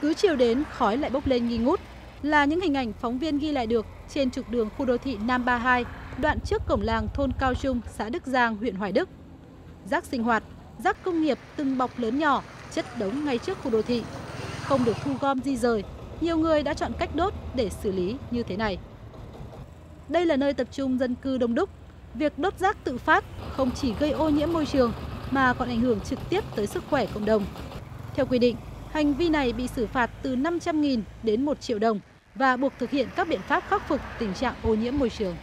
Cứ chiều đến khói lại bốc lên nghi ngút là những hình ảnh phóng viên ghi lại được trên trục đường khu đô thị Nam 32, đoạn trước cổng làng thôn Cao Trung, xã Đức Giang, huyện Hoài Đức. Rác sinh hoạt, rác công nghiệp từng bọc lớn nhỏ chất đống ngay trước khu đô thị. Không được thu gom di rời, nhiều người đã chọn cách đốt để xử lý như thế này. Đây là nơi tập trung dân cư đông đúc. Việc đốt rác tự phát không chỉ gây ô nhiễm môi trường mà còn ảnh hưởng trực tiếp tới sức khỏe cộng đồng. Theo quy định, hành vi này bị xử phạt từ 500.000 đến 1 triệu đồng và buộc thực hiện các biện pháp khắc phục tình trạng ô nhiễm môi trường.